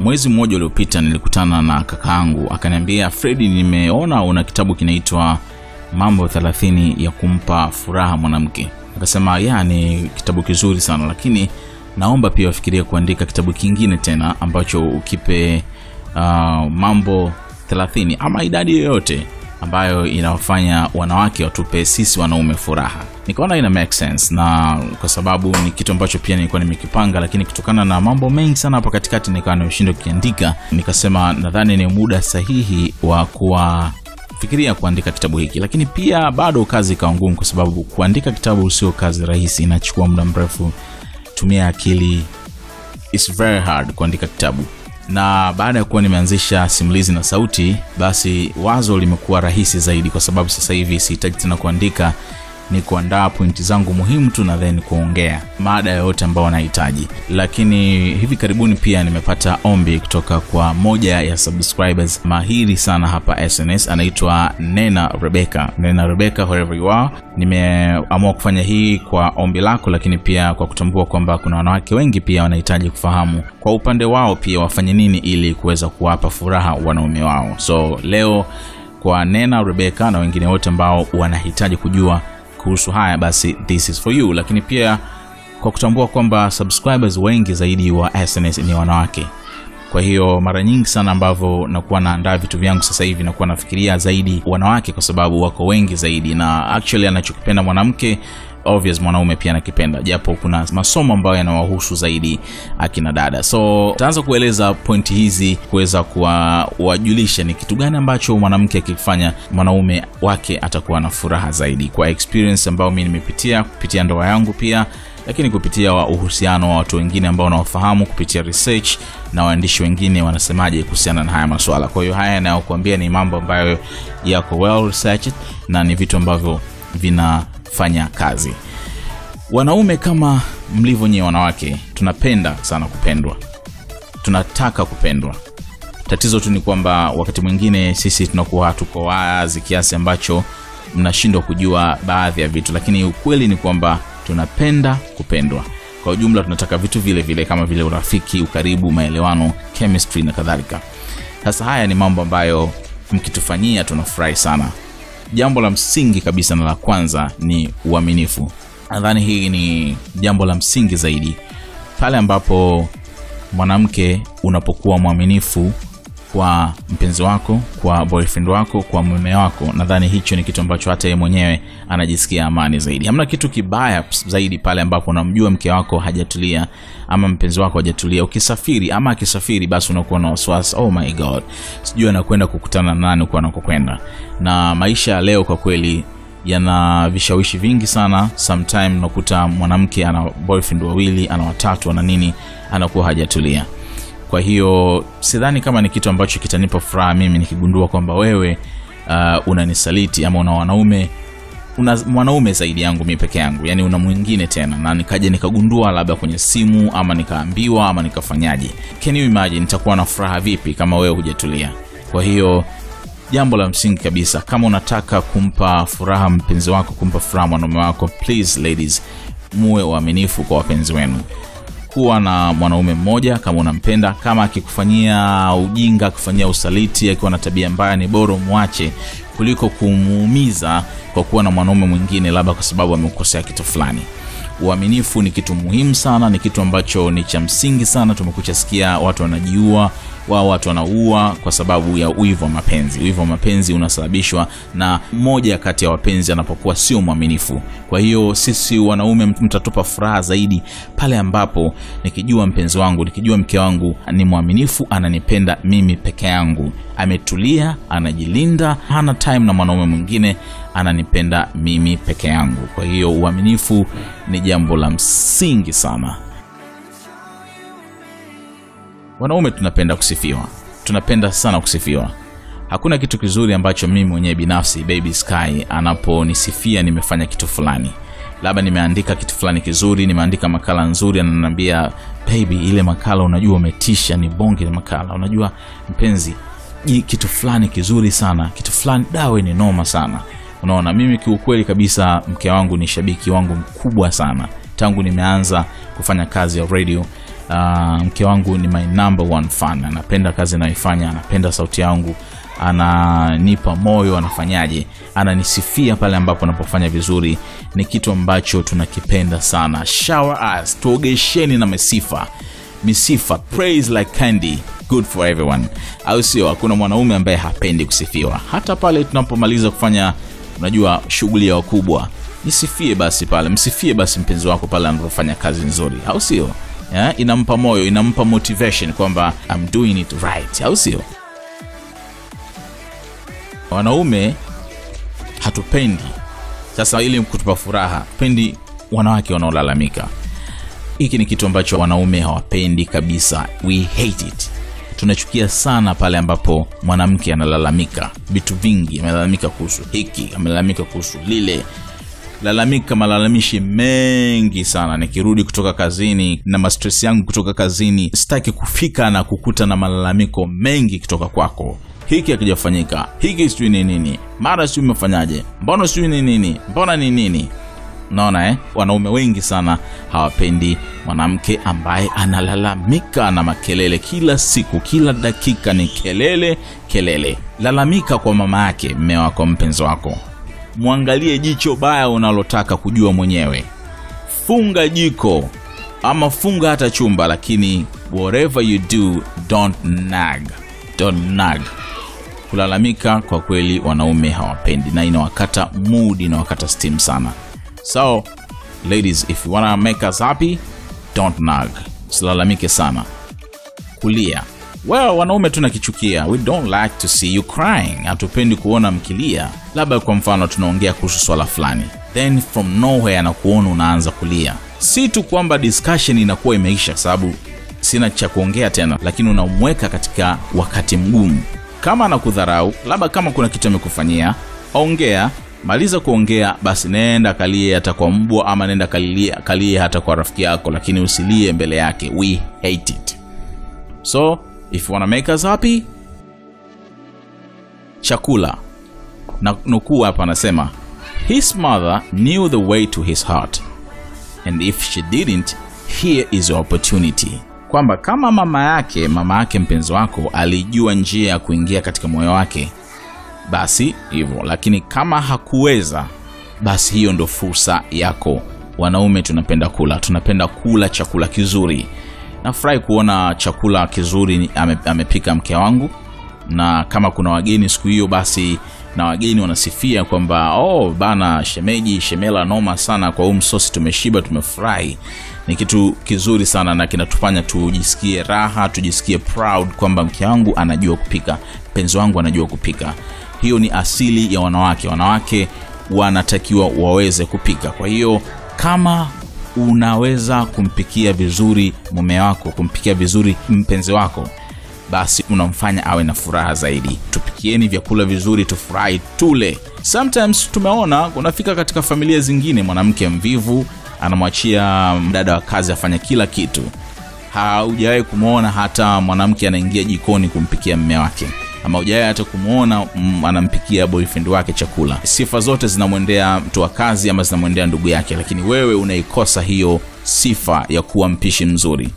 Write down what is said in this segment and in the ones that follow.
mwezi mmoja uliopita nilikutana na kakaangu akaniambia fredi nimeona una kitabu kinaitwa mambo 30 ya kumpa furaha mwanamke. Akasema ya ni kitabu kizuri sana lakini naomba pia wafikiria kuandika kitabu kingine tena ambacho ukipe uh, mambo 30 ama idadi yoyote ambayo inawafanya wanawake watupe sisi wanaume furaha. Nikaona ina make sense na kwa sababu ni kitu ambacho pia nilikuwa nimekipanga lakini kutokana na mambo mengi sana hapa katikati nikawa nimeshindwa kukiandika. Nikasema nadhani ni muda sahihi wa kuwa fikiria kuandika kitabu hiki. Lakini pia bado kazi ikawa ngumu kwa sababu kuandika kitabu sio kazi rahisi. Inachukua muda mrefu. Tumia akili. It's very hard kuandika kitabu na baada ya kuwa nimeanzisha simulizi na sauti basi wazo limekuwa rahisi zaidi kwa sababu sasa hivi sihitaji tena kuandika ni kuandaa pointi zangu muhimu tu na then kuongea mada yoyote ambayo wanahitaji lakini hivi karibuni pia nimepata ombi kutoka kwa moja ya subscribers mahiri sana hapa sns anaitwa nena rebeka nena rebeka wherever you are. Nimeamua kufanya hii kwa ombi lako lakini pia kwa kutambua kwamba kuna wanawake wengi pia wanahitaji kufahamu kwa upande wao pia wafanye nini ili kuweza kuwapa furaha wanaume wao. So leo kwa nena rebeka na wengine wote ambao wanahitaji kujua kuhusu haya basi this is for you. Lakini pia kwa kutambua kwamba subscribers wengi zaidi wa sns ni wanawake. Kwa hiyo mara nyingi sana ambavyo nakuwa naandaa vitu vyangu sasa hivi nakuwa nafikiria zaidi wanawake kwa sababu wako wengi zaidi. Na actually anachokipenda mwanamke obvious mwanaume pia anakipenda japo kuna masomo ambayo yanawahusu zaidi akina dada. So taanza kueleza pointi hizi kuweza kuwajulisha ni kitu gani ambacho mwanamke akifanya mwanaume wake atakuwa na furaha zaidi kwa experience ambayo mi nimepitia kupitia ndoa yangu pia lakini kupitia wa uhusiano wa watu wengine ambao wanawafahamu kupitia research na waandishi wengine wanasemaje kuhusiana na haya maswala. Kwa hiyo haya yanayokuambia ni mambo ambayo yako well researched na ni vitu ambavyo vinafanya kazi. Wanaume kama mlivyo nyie wanawake tunapenda sana kupendwa. Tunataka kupendwa. Tatizo tu ni kwamba wakati mwingine sisi tunakuwa hatuko wazi kiasi ambacho mnashindwa kujua baadhi ya vitu lakini ukweli ni kwamba tunapenda kupendwa. Kwa ujumla tunataka vitu vile vile kama vile urafiki ukaribu maelewano chemistry na kadhalika. Sasa haya ni mambo ambayo mkitufanyia tunafurahi sana jambo la msingi kabisa na la kwanza ni uaminifu. Nadhani hii ni jambo la msingi zaidi. Pale ambapo mwanamke unapokuwa mwaminifu kwa mpenzi wako kwa boyfriend wako kwa mume wako. Nadhani hicho ni kitu ambacho hata yeye mwenyewe anajisikia amani zaidi. Hamna kitu kibaya zaidi pale ambapo unamjua mke wako hajatulia ama mpenzi wako hajatulia. Ukisafiri ama akisafiri basi unakuwa na wasiwasi. Oh my god. Sijui anakwenda kukutana na nani huko anakokwenda. Na maisha ya leo kwa kweli yana vishawishi vingi sana. Sometime unakuta mwanamke ana boyfriend wawili ana watatu ana nini anakuwa hajatulia kwa hiyo sidhani kama ni kitu ambacho kitanipa furaha mimi nikigundua kwamba wewe uh, unanisaliti ama una wanaume una mwanaume zaidi yangu mi peke yangu. Yani una mwingine tena. Na nikaja nikagundua labda kwenye simu ama nikaambiwa ama nikafanyaje. Can you imagine nitakuwa na furaha vipi kama wewe hujatulia? Kwa hiyo jambo la msingi kabisa kama unataka kumpa furaha mpenzi wako kumpa furaha mwanaume wako please ladies muwe waaminifu kwa wapenzi wenu kuwa na mwanaume mmoja kama unampenda kama akikufanyia ujinga akifanyia usaliti akiwa na tabia mbaya ni boro mwache kuliko kumuumiza kwa kuwa na mwanaume mwingine labda kwa sababu amekukosea kitu fulani. Uaminifu ni kitu muhimu sana ni kitu ambacho ni cha msingi sana tumekuchasikia watu wanajiua wao watu wanaua kwa sababu ya uivu wa mapenzi. Uivu wa mapenzi unasababishwa na mmoja kati ya wapenzi anapokuwa sio mwaminifu. Kwa hiyo sisi wanaume mtatupa furaha zaidi pale ambapo nikijua mpenzi wangu nikijua mke wangu ni mwaminifu ananipenda mimi peke yangu. Ametulia anajilinda hana time na mwanaume mwingine ananipenda mimi peke yangu. Kwa hiyo uaminifu ni jambo la msingi sana wanaume tunapenda kusifiwa. Tunapenda sana kusifiwa. Hakuna kitu kizuri ambacho mimi mwenyewe binafsi baby sky anaponisifia nimefanya kitu fulani. Labda nimeandika kitu fulani kizuri nimeandika makala nzuri ananiambia baby ile makala unajua umetisha ni bonge la makala. Unajua mpenzi kitu fulani kizuri sana kitu fulani dawe ni noma sana. Unaona mimi kiukweli kabisa mke wangu ni shabiki wangu mkubwa sana. Tangu nimeanza kufanya kazi ya radio uh, mke wangu ni my number one fan. Anapenda kazi anayoifanya anapenda sauti yangu ananipa moyo anafanyaje? Ananisifia pale ambapo anapofanya vizuri. Ni kitu ambacho tunakipenda sana. Shower us tuogesheni na misifa. Misifa praise like candy good for everyone. Au sio? Hakuna mwanaume ambaye hapendi kusifiwa. Hata pale tunapomaliza kufanya unajua shughuli ya wakubwa nisifie basi pale msifie basi mpenzi wako pale anapofanya kazi nzuri. Au sio yeah? inampa moyo inampa motivation kwamba I'm doing it right au sio? Wanaume hatupendi. Sasa ili kutupa furaha pendi wanawake wanaolalamika. Hiki ni kitu ambacho wanaume hawapendi kabisa. We hate it. Tunachukia sana pale ambapo mwanamke analalamika. Vitu vingi amelalamika kuhusu hiki amelalamika kuhusu lile lalamika malalamishi mengi sana. Nikirudi kutoka kazini na mastres yangu kutoka kazini sitaki kufika na kukuta na malalamiko mengi kutoka kwako. Hiki hakijafanyika. Hiki sijui ni nini. Mara sijui umefanyaje mbona sijui ni nini? Mbona ni nini? Naona eh? wanaume wengi sana hawapendi mwanamke ambaye analalamika na makelele. Kila siku kila dakika ni kelele kelele. Lalamika kwa mama yake mme wako mpenzi wako mwangalie jicho baya unalotaka kujua mwenyewe. Funga jiko ama funga hata chumba lakini whatever you do don't nag. Don't nag. Kulalamika kwa kweli wanaume hawapendi na inawakata mood inawakata steam sana. So ladies if you wanna make us happy don't nag. Silalamike sana. Kulia well wanaume tunakichukia we don't like to see you crying. Hatupendi kuona mkilia. Labda kwa mfano tunaongea kuhusu swala fulani. Then from nowhere anakuona unaanza kulia. Si tu kwamba discussion inakuwa imeisha sababu sina cha kuongea tena lakini unamweka katika wakati mgumu. Kama anakudharau labda kama kuna kitu amekufanyia ongea. Maliza kuongea basi nenda kalie hata kwa mbwa ama nenda kalie, kalie hata kwa rafiki yako lakini usilie mbele yake. We hate it. So if you wanna make us happy chakula. Na nukuu hapa anasema his mother knew the way to his heart and if she didn't here is opportunity. Kwamba kama mama yake mama yake mpenzi wako alijua njia ya kuingia katika moyo wake basi hivyo. Lakini kama hakuweza basi hiyo ndo fursa yako. Wanaume tunapenda kula tunapenda kula chakula kizuri nafurahi kuona chakula kizuri ame, amepika mke wangu. Na kama kuna wageni siku hiyo basi na wageni wanasifia kwamba oh bana shemeji shemela noma sana kwa huu msosi tumeshiba tumefurahi. Ni kitu kizuri sana na kinatufanya tujisikie raha tujisikie proud kwamba mke wangu anajua kupika mpenzi wangu anajua kupika. Hiyo ni asili ya wanawake. Wanawake wanatakiwa waweze kupika. Kwa hiyo kama unaweza kumpikia vizuri mume wako kumpikia vizuri mpenzi wako basi unamfanya awe na furaha zaidi. Tupikieni vyakula vizuri tufurahi tule. Sometimes tumeona unafika katika familia zingine mwanamke mvivu anamwachia mdada wa kazi afanya kila kitu. Haujawahi kumwona hata mwanamke anaingia jikoni kumpikia mme wake ama hujawahi hata kumwona mm, anampikia boyfriend wake chakula. Sifa zote zinamwendea mtu wa kazi ama zinamwendea ndugu yake lakini wewe unaikosa hiyo sifa ya kuwa mpishi mzuri.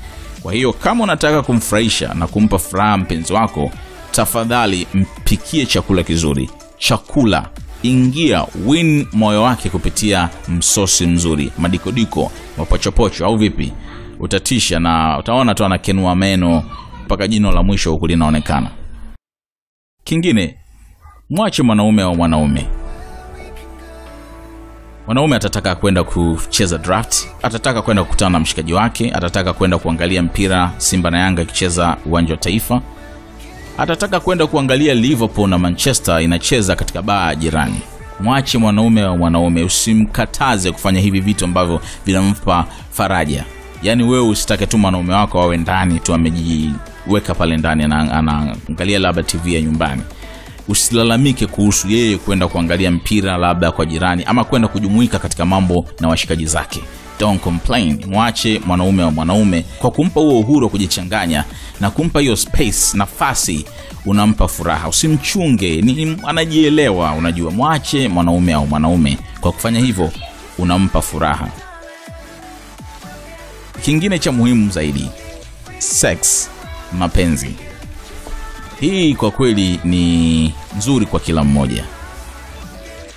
Kwa hiyo kama unataka kumfurahisha na kumpa furaha mpenzi wako tafadhali mpikie chakula kizuri. Chakula. Ingia win moyo wake kupitia msosi mzuri. Madikodiko mapochopocho au vipi? Utatisha na utaona tu anakenua meno mpaka jino la mwisho huku linaonekana kingine mwache mwanaume au mwanaume. Mwanaume atataka kwenda kucheza draft atataka kwenda kukutana na mshikaji wake atataka kwenda kuangalia mpira simba na yanga ikicheza uwanja wa taifa atataka kwenda kuangalia liverpool na manchester inacheza katika baa jirani. Mwache mwanaume wa mwanaume usimkataze kufanya hivi vitu ambavyo vinampa faraja. Yaani wewe usitake tu mwanaume wako awe ndani tu amejiweka pale ndani anaangalia labda tv ya nyumbani. Usilalamike kuhusu yeye kwenda kuangalia mpira labda kwa jirani ama kwenda kujumuika katika mambo na washikaji zake. Don't complain. Mwache mwanaume wa mwanaume. Kwa kumpa huo uhuru wa kujichanganya na kumpa hiyo space nafasi unampa furaha. Usimchunge. Ni anajielewa. Unajua mwache mwanaume au mwanaume. Kwa kufanya hivyo unampa furaha. Kingine cha muhimu zaidi sex mapenzi. Hii kwa kweli ni nzuri kwa kila mmoja.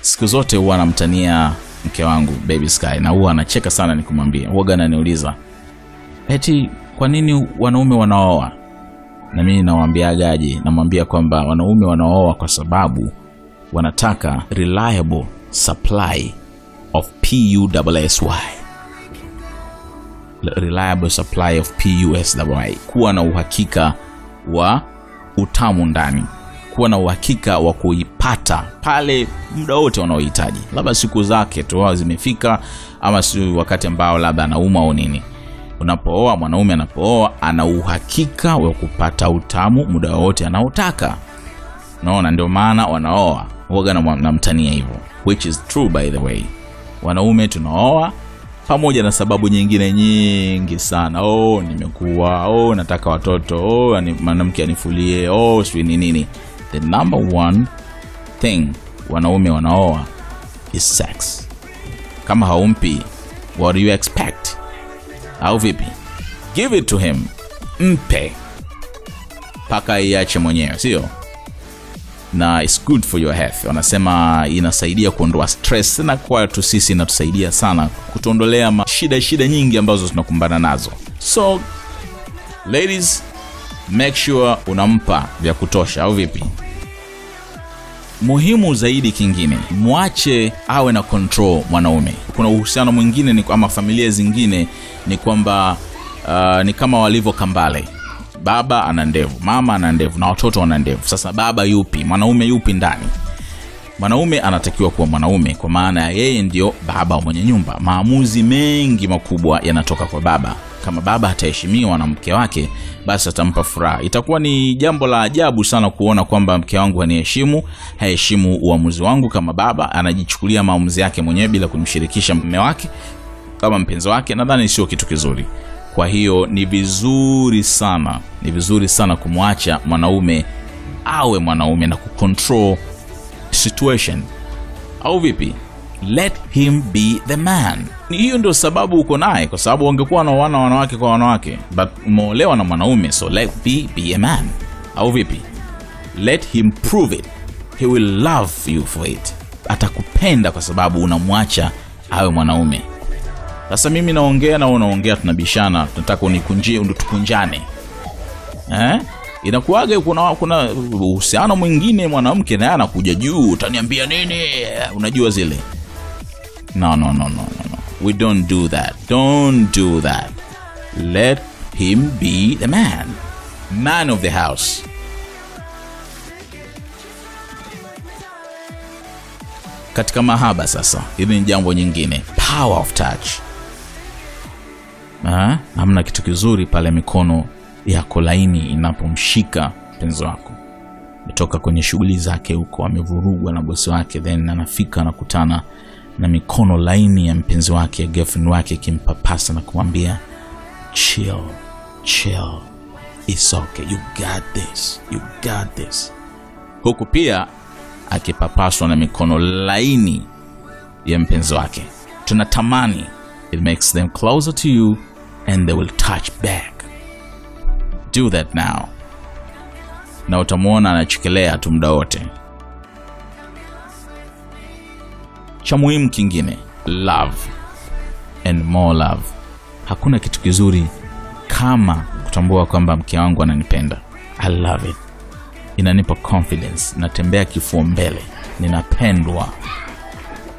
Siku zote huwa anamtania mke wangu baby sky na huwa anacheka sana nikimwambia huwaga ananiuliza eti kwa nini wanaume wanaoa na mimi nawaambiagaje? namwambia kwamba wanaume wanaoa kwa sababu wanataka reliable supply of pussy reliable supply of pusy kuwa na uhakika wa utamu ndani. Kuwa na uhakika wa kuipata pale muda wote wanaohitaji labda siku zake tu zimefika ama si wakati ambao labda anauma au nini. Unapooa mwanaume anapooa ana uhakika wa kupata utamu muda wote anaotaka. Naona ndio maana wanaoa. Huaga namtania hivyo. Which is true by the way. Wanaume tunaoa pamoja na sababu nyingine nyingi sana. Oh nimekuwa. Oh nataka watoto. Oh mwanamke anifulie. Oh sijui ni nini. The number one thing wanaume wanaoa is sex. Kama haumpi what do you expect? Au vipi? Give it to him. Mpe. Mpaka iache mwenyewe sio na it's good for your health. Wanasema inasaidia kuondoa stress na kwa tu sisi inatusaidia sana kutuondolea shida shida nyingi ambazo tunakumbana nazo. So ladies make sure unampa vya kutosha au vipi? Muhimu zaidi kingine mwache awe na control mwanaume. Kuna uhusiano mwingine ni ama familia zingine ni kwamba uh, ni kama walivyo kambale baba ana ndevu mama ana ndevu na watoto wana ndevu. Sasa baba yupi? Mwanaume yupi ndani? Mwanaume anatakiwa kuwa mwanaume kwa maana ya yeye ndio baba mwenye nyumba. Maamuzi mengi makubwa yanatoka kwa baba. Kama baba ataheshimiwa na mke wake basi atampa furaha. Itakuwa ni jambo la ajabu sana kuona kwamba mke wangu haniheshimu haheshimu uamuzi wangu. Kama baba anajichukulia maamuzi yake mwenyewe bila kumshirikisha mme wake kama mpenzi wake nadhani sio kitu kizuri kwa hiyo ni vizuri sana ni vizuri sana kumwacha mwanaume awe mwanaume na kucontrol situation. Au vipi? Let him be the man. Hiyo ndio sababu uko naye kwa sababu wangekuwa wanaoana wanawake kwa wanawake but umeolewa na mwanaume so let be, be a man. Au vipi? Let him prove it. He will love you for it. Atakupenda kwa sababu unamwacha awe mwanaume sasa mimi naongea na unaongea tunabishana tunataka unikunjie ndo tukunjane eh? inakuwaga kuna kuna uhusiano mwingine mwanamke naye anakuja juu utaniambia nini? Unajua zile. No, no, no, no, no, no. we don't do that. Don't do that. Let him be the man. Man of the house. Katika mahaba sasa hili ni jambo nyingine. Power of touch Ah, hamna kitu kizuri pale mikono yako laini inapomshika mpenzi wako. Ametoka kwenye shughuli zake huko amevurugwa na bosi wake then anafika anakutana na mikono laini ya mpenzi wake ya girlfriend wake ikimpapasa na kumwambia chill chill. It's okay. You got this. You got this. Huku pia akipapaswa na mikono laini ya mpenzi wake. Tunatamani it makes them closer to you and they will touch back. Do that now. Na utamwona anachekelea tu muda wote. Cha muhimu kingine love and more love. Hakuna kitu kizuri kama kutambua kwamba mke wangu ananipenda. I love it. Inanipa confidence. Natembea kifua mbele. Ninapendwa.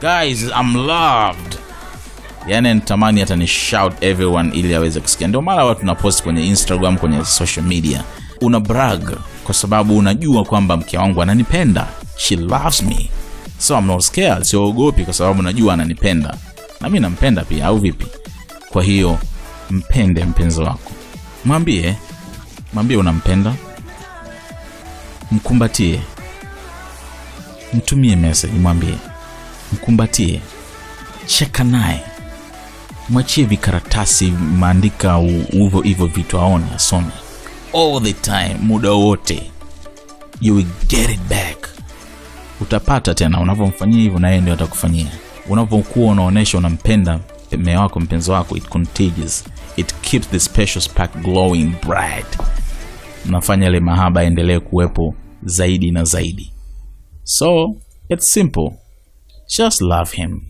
Guys i'm loved yani nitamani hata ni shout everyone ili aweze kusikia. Ndio mara watu napost kwenye instagram kwenye social media. Una brag kwa sababu unajua kwamba mke wangu ananipenda. She loves me. So I'm not scared. Siogopi kwa sababu najua ananipenda. Na mi nampenda pia au vipi? Kwa hiyo mpende mpenzi wako. Mwambie mwambie unampenda. Mkumbatie. Mtumie message mwambie. Mkumbatie. Cheka naye mwachie vikaratasi maandika hivyo hivyo vitu aone asome. All the time muda wote you will get it back. Utapata tena unavyomfanyia hivyo na yeye ndio atakufanyia. Unavyokuwa unaonyesha unampenda mme wako mpenzi wako it contagious. It keeps the special spark glowing bright. Nafanya ile mahaba aendelee kuwepo zaidi na zaidi. So it's simple. Just love him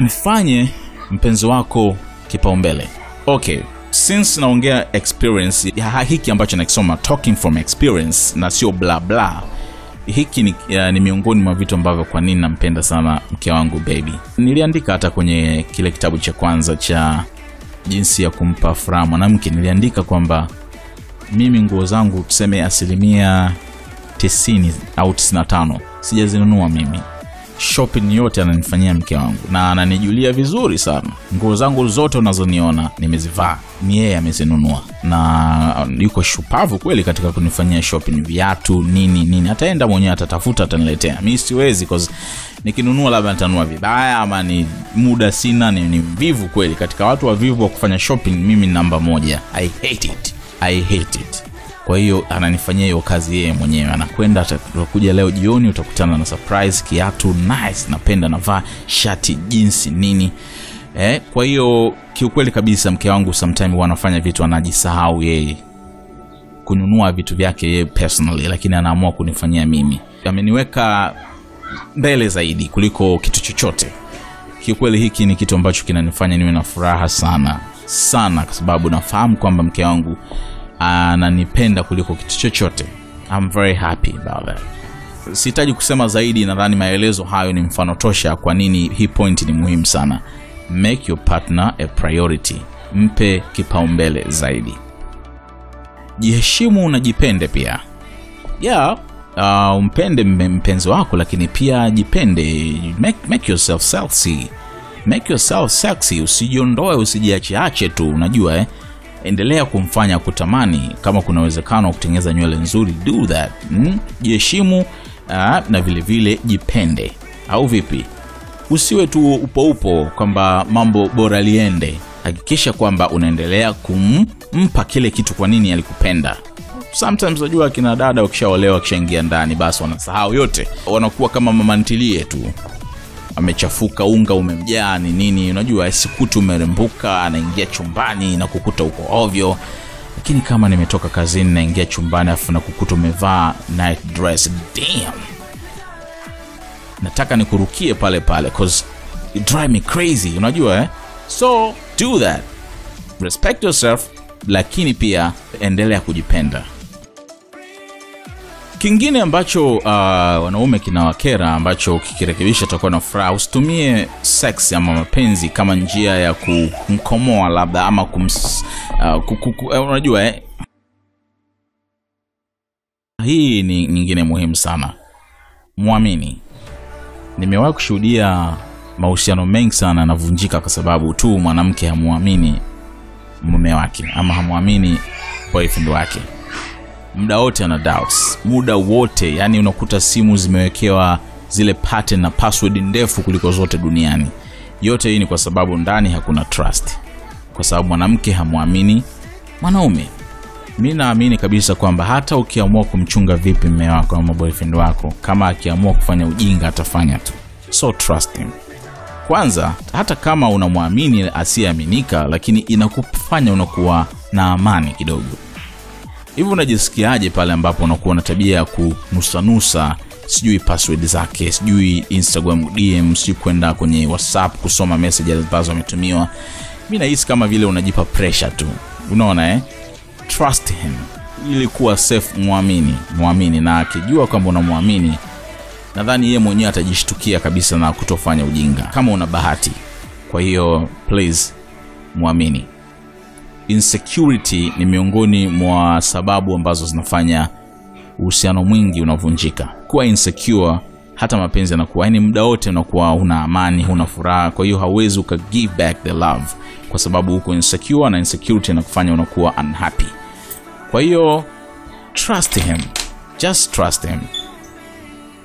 mfanye mpenzi wako kipaumbele. Okay since naongea experience hiki ambacho nakisoma talking from experience na sio bla bla hiki ni, ya, ni miongoni mwa vitu ambavyo kwa nini nampenda sana mke wangu baby. Niliandika hata kwenye kile kitabu cha kwanza cha jinsi ya kumpa furaha mwanamke niliandika kwamba mimi nguo zangu tuseme asilimia 90 au 95 sijazinunua mimi shopping yote ananifanyia mke wangu na ananijulia vizuri sana. Nguo zangu zote unazoniona nimezivaa ni yeye amezinunua. Na yuko shupavu kweli katika kunifanyia shopping. Viatu nini nini ataenda mwenyewe atatafuta ataniletea. Mi siwezi cause nikinunua labda nitanunua vibaya ama ni muda sina ni, ni mvivu kweli. Katika watu wavivu wa kufanya shopping mimi namba moja. I hate it. I hate it kwa hiyo ananifanyia hiyo kazi yeye mwenyewe. Anakwenda utakuja leo jioni utakutana na surprise kiatu nice napenda navaa shati jinsi nini. Eh, kwa hiyo kiukweli kabisa mke wangu sometime wanafanya vitu anajisahau yeye. Kununua vitu vyake yeye personally lakini anaamua kunifanyia mimi. Ameniweka mbele zaidi kuliko kitu chochote. Kiukweli hiki ni kitu ambacho kinanifanya niwe na furaha sana sana kwa sababu nafahamu kwamba mke wangu ananipenda kuliko kitu chochote. I'm very happy about that. Sihitaji kusema zaidi nadhani maelezo hayo ni mfano tosha kwa nini hii point ni muhimu sana. Make your partner a priority. Mpe kipaumbele zaidi. Jiheshimu na jipende pia. Yeah uh, umpende mpenzi wako lakini pia jipende. Make, make yourself sexy. Make yourself sexy. Usijiondoe usijiacheache tu. Unajua eh? Endelea kumfanya kutamani kama kuna uwezekano wa kutengeza nywele nzuri do that. Mm? jiheshimu uh, na vile vile jipende. Au vipi? Usiwe tu upo upo kwamba mambo bora liende. Hakikisha kwamba unaendelea kumpa kile kitu kwa nini alikupenda. Sometimes unajua kina dada wakishaolewa wakishaingia ndani basi wanasahau yote. Wanakuwa kama mamantilie tu amechafuka unga umemjaa ni nini? Unajua sikuti umerembuka anaingia chumbani na kukuta uko ovyo. Lakini kama nimetoka kazini naingia chumbani afu na kukuta umevaa night dress damn. Nataka nikurukie pale pale cause you drive me crazy unajua eh? so do that. Respect yourself lakini pia endelea kujipenda kingine ambacho uh, wanaume kinawakera ambacho kikirekebisha utakuwa na furaha. Usitumie sex ama mapenzi kama njia ya kumkomoa labda ama uh, uh, unajua eh? hii ni nyingine muhimu sana. Mwamini. Nimewahi kushuhudia mahusiano mengi sana yanavunjika kwa sababu tu mwanamke hamwamini mume wake ama hamwamini boyfriend wake muda wote ana doubts. Muda wote yani unakuta simu zimewekewa zile pattern na password ndefu kuliko zote duniani. Yote hii ni kwa sababu ndani hakuna trust. Kwa sababu mwanamke hamwamini mwanaume. Mi naamini kabisa kwamba hata ukiamua kumchunga vipi mme wako ama boyfriend wako kama akiamua kufanya ujinga atafanya tu. So trust him. Kwanza hata kama unamwamini asiyeaminika lakini inakufanya unakuwa na amani kidogo hivi unajisikiaje pale ambapo unakuwa na tabia ya kunusanusa sijui password zake sijui instagram dm sijui kwenda kwenye whatsapp kusoma message ambazo ametumiwa? Mi nahisi kama vile unajipa pressure tu. Unaona eh? trust him. Ili kuwa safe mwamini mwamini. Na akijua kwamba unamwamini nadhani yeye mwenyewe atajishtukia kabisa na kutofanya ujinga kama una bahati. Kwa hiyo please mwamini insecurity ni miongoni mwa sababu ambazo zinafanya uhusiano mwingi unavunjika. Kuwa insecure hata mapenzi yanakuwa yani muda wote unakuwa una amani huna furaha. Kwa hiyo hauwezi uka give back the love kwa sababu uko insecure na insecurity inakufanya unakuwa unhappy. Kwa hiyo trust him. Just trust him.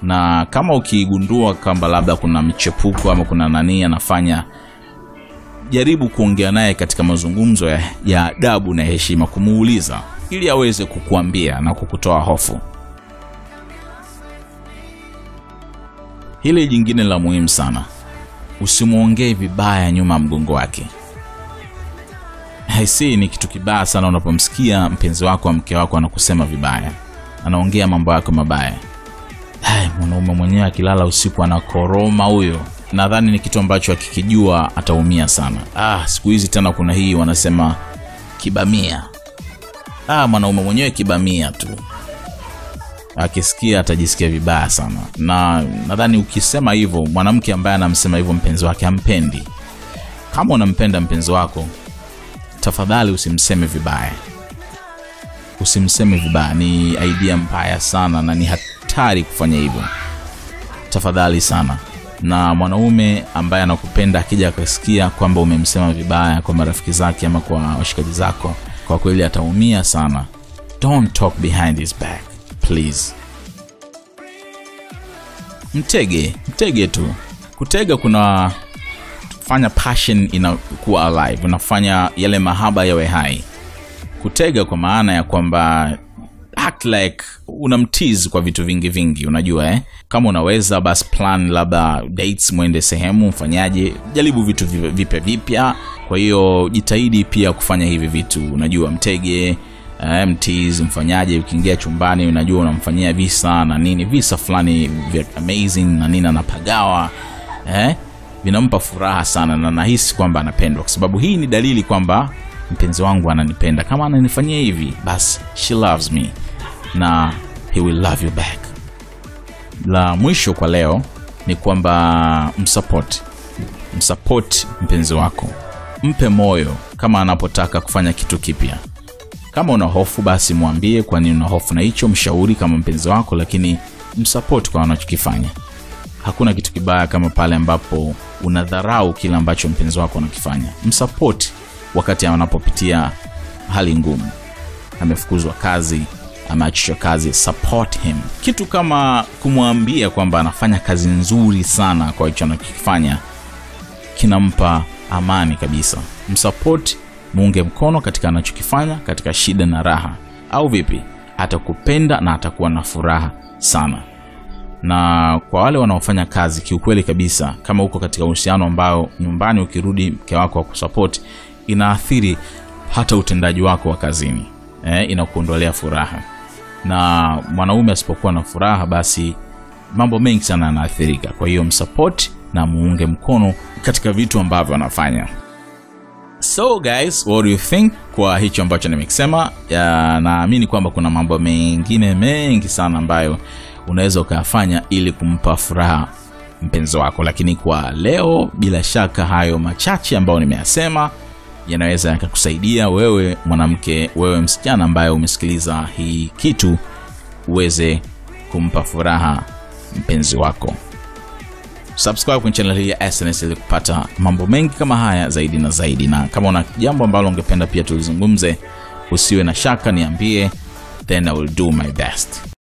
Na kama ukigundua kwamba labda kuna michepuko ama kuna nani anafanya jaribu kuongea naye katika mazungumzo ya, adabu na heshima kumuuliza ili aweze kukuambia na kukutoa hofu. Hili jingine la muhimu sana. Usimwongee vibaya nyuma mgongo wake. Haisi ni kitu kibaya sana unapomsikia mpenzi wako wa mke wako anakusema vibaya. Anaongea mambo yako mabaya. Mwanaume mwenyewe akilala usiku anakoroma huyo nadhani ni kitu ambacho akikijua ataumia sana. Ah, siku hizi tena kuna hii wanasema kibamia. Ah, mwanaume mwenyewe kibamia tu. Akisikia atajisikia vibaya sana. Na nadhani ukisema hivyo mwanamke ambaye anamsema hivyo mpenzi wake ampendi kama unampenda mpenzi wako tafadhali usimseme vibaya. Usimseme vibaya. Ni idea mbaya sana na ni hatari kufanya hivyo. Tafadhali sana na mwanaume ambaye anakupenda akija akasikia kwamba umemsema vibaya kwa marafiki zake ama kwa washikaji zako kwa kweli ataumia sana. Don't talk behind his back please. Mtege mtege tu. Kutega kuna fanya passion inakuwa alive unafanya yale mahaba yawe hai. Kutega kwa maana ya kwamba act like unamtiz kwa vitu vingi vingi unajua eh? kama unaweza basi plan labda dates mwende sehemu mfanyaje jaribu vitu vi- vipya vipya kwa hiyo jitahidi pia kufanya hivi vitu unajua mtege eh, mtiz mfanyaje ukiingia chumbani unajua unamfanyia visa na nini visa fulani amazing na nini anapagawa eh? vinampa furaha sana na nahisi kwamba anapendwa kwa sababu hii ni dalili kwamba mpenzi wangu ananipenda kama ananifanyia hivi basi she loves me na he will love you back. La mwisho kwa leo ni kwamba msupport msupport mpenzi wako. Mpe moyo kama anapotaka kufanya kitu kipya. Kama una hofu basi mwambie kwa nini una hofu na hicho mshauri kama mpenzi wako lakini msupport kwa anachokifanya hakuna kitu kibaya kama pale ambapo unadharau kile ambacho mpenzi wako anakifanya. Msupport wakati anapopitia hali ngumu. Amefukuzwa kazi ameachishwa kazi support him. Kitu kama kumwambia kwamba anafanya kazi nzuri sana kwa hicho anachokifanya kinampa amani kabisa. Msupport muunge mkono katika anachokifanya katika shida na raha. Au vipi? Atakupenda na atakuwa na furaha sana. Na kwa wale wanaofanya kazi kiukweli kabisa kama uko katika uhusiano ambao nyumbani ukirudi mke wako wa kusapoti inaathiri hata utendaji wako wa kazini. Eh, inakuondolea furaha na mwanaume asipokuwa na furaha basi mambo mengi sana yanaathirika. Kwa hiyo msapoti na muunge mkono katika vitu ambavyo anafanya. So guys what do you think kwa hicho ambacho nimekisema? Naamini kwamba kuna mambo mengine mengi sana ambayo unaweza ukayafanya ili kumpa furaha mpenzi wako. Lakini kwa leo bila shaka hayo machache ambayo nimeyasema yanaweza yakakusaidia wewe mwanamke wewe msichana ambaye umesikiliza hii kitu uweze kumpa furaha mpenzi wako. Subscribe kwenye channel hii ya SNS ili kupata mambo mengi kama haya zaidi na zaidi. Na kama una jambo ambalo ungependa pia tulizungumze usiwe na shaka niambie then I will do my best